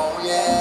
Oh yeah.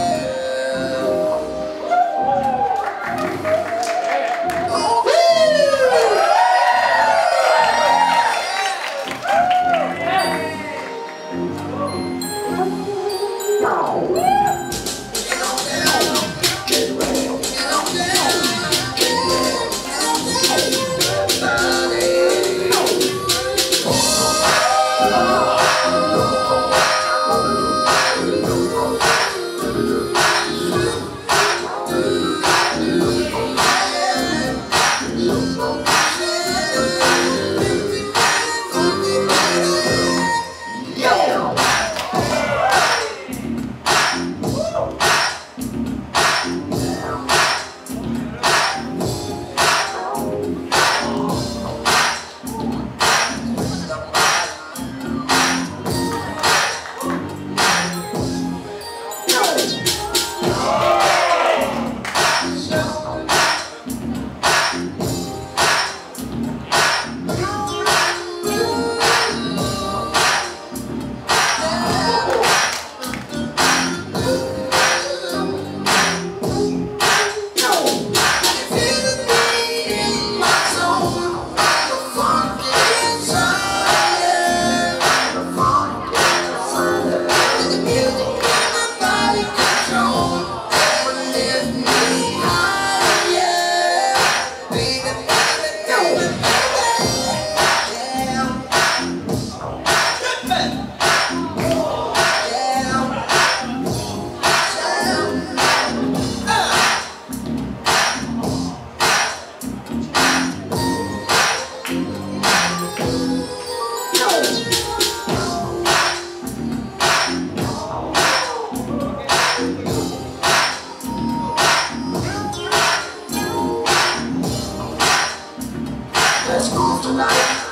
Let's move tonight.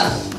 자